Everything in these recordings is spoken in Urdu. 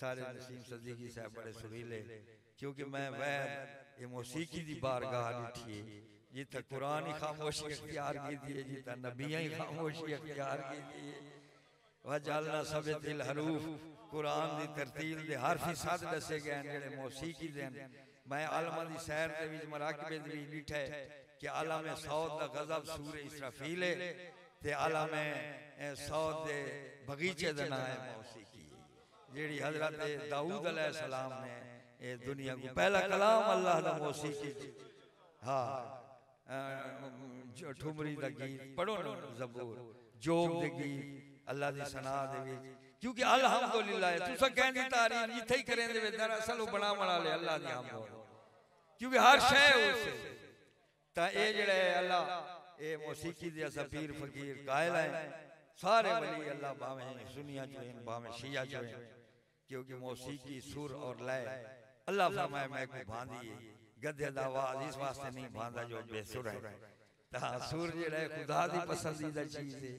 سارے نسیم صدیقی صاحب بڑے سریلے کیونکہ میں وید یہ موسیقی دی بارگاہ لٹھیے جیتا قرآن ہی خاموشی اختیار کی دیئے جیتا نبیہ ہی خاموشی اختیار کی دیئے وجالنا سبت الحروف قرآن دی ترتیل دے حرفی ساتھ دسے گئے ہیں جڑے موسیقی دیں میں عالمہ دی سیر دے ویج مراکبے دی ویج لٹھے کہ عالم سعود دا غضب سور اسرافیل ہے۔ تے عالم سعود دے بغیچے دنا ہے موسیقی جیڑی حضرت داؤد علیہ السلام نے اے دنیا کو پہلا کلام اللہ دا موسیقی ہاں۔ ٹھمری دا گیت پڑھو نا زبور۔ جوب دے گیت اللہ دی سنا دے ویچ کیونکہ الحمدللہ ہے تو سا کہنے تاریخ یہ تھی کریں دے ویچ دراصل وہ بنا مڑا لے اللہ دی حمد کیونکہ ہر شے اس سے۔ تا اے جڑے اللہ اے موسیقی دیا سا پیر فقیر قائل ہیں۔ سارے ولی اللہ باہمیں سنیا چوئیں باہمیں شیعہ چوئیں کیونکہ موسیقی سور اور لائے اللہ فرمائے میں کو بھاندی ہے گدھے دا آواز اس واسطے نہیں بھاندا جو بے سر ہے۔ تا سور جڑا ہے خدا دی پسندیدہ چیز ہے۔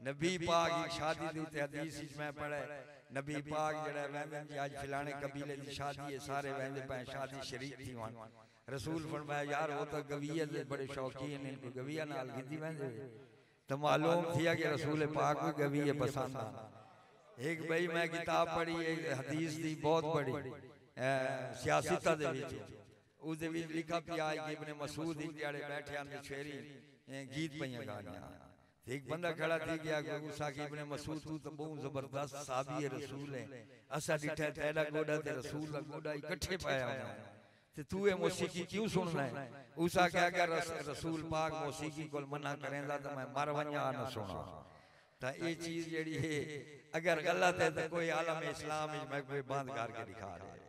نبی پاک ایک شادی دیتے حدیث اس میں پڑھے نبی پاک جڑا ہے ویندن جی آج فلانے قبیلے دی شادی ہے سارے ویندے پہ شادی شریک تھی وہاں۔ رسول فرمایا یار وہ تو گویہ دے بڑے شوقی ہیں ان کو گویہ نال گھتی ویندے تو معلوم تھیا کہ رسول پاک کو گویہ پسند آنا ایک بھائی میں کتاب پڑھی ایک حدیث دی بہت بڑی سیاستہ دے بیچے اس دے بیچ لکھا پی آئی کہ ابن مسعود دیارے بیٹھے آنے چھوڑی گیت پہیاں گانیاں ایک بندہ کھڑا تھی گیا کہ اسا کہ ابن مسعود تو تو بہت زبردست صحابی رسول ہے اسا ڈٹھے تیرا گوڑا تے رسول کا گوڑا اکٹھے پایا ہوا تے تو یہ موسیقی کیوں سننا ہے؟ اسا کہ اگر رسول پاک موسیقی کو منع کریں دا تو میں مر ونیا نہ سنا تا یہ چیز جڑی ہے اگر غلط ہے تو کوئی عالم اسلام میں کوئی باندھ کر کے دکھا رہے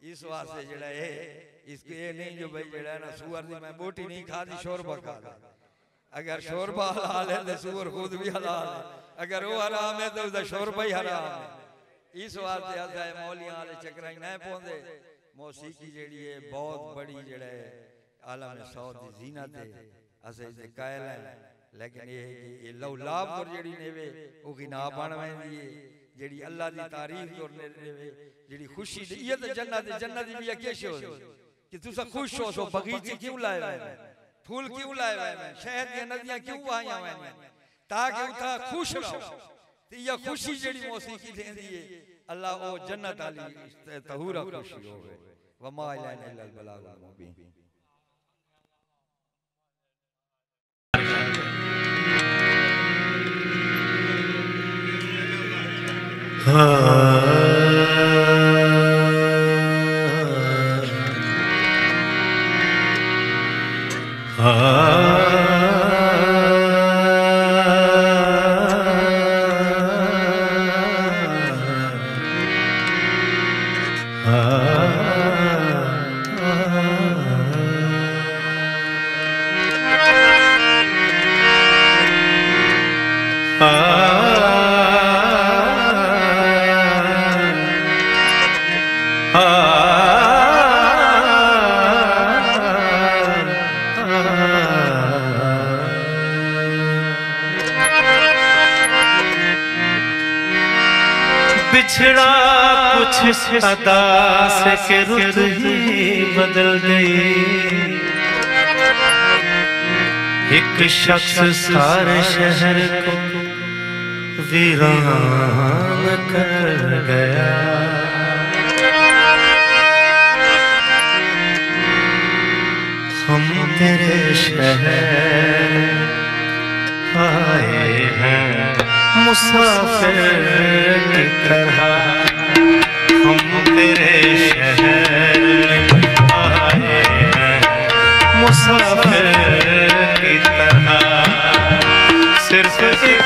اس واسطے جڑا ہے اس کے یہ نہیں جو بھئی جڑا ہے نا سور دی میں بوٹی نہیں کھا دی شوربہ کھا دی۔ اگر شوربہ حلال ہے تو سور خود بھی حلال ہے۔ اگر وہ حرام ہے تو اس شوربہ ہی حرام ہے۔ اس واسطے آتا ہے مولیاں آلے چکرائی نہ پوندے موسیقی جڑی ہے بہت بڑی جڑا ہے۔ عالم سعود دی زینت ہے۔ اسے اس قائل ہیں لیکن یہ ہے کہ یہ لو لاب پر جڑی نیوے وہ غنا بانویں دیئے جڑی اللہ دی تعریف کر نیوے جڑی خوشی دی یہ جنت جنت بھی کیسے ہو کہ تو سا خوش ہو تو بغیچے کیوں لائے ہوئے پھول کیوں لائے ہوئے شہد کی ندیاں کیوں آئیں ہوئے تاکہ اتھا خوش رہو تو یہ خوشی جڑی موسیقی دیں دیئے اللہ او جنت علی تہورہ خوشی ہوئے وما الہین اللہ البلاغ المبین کچھ ادا سے کہ رت ہی بدل گئی۔ ایک شخص سارے شہر کو ویران کر گیا۔ ہم تیرے شہر آئے ہیں مسافر کی طرح۔ مسافر کی طرح صرف ایک